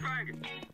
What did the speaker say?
Faggot.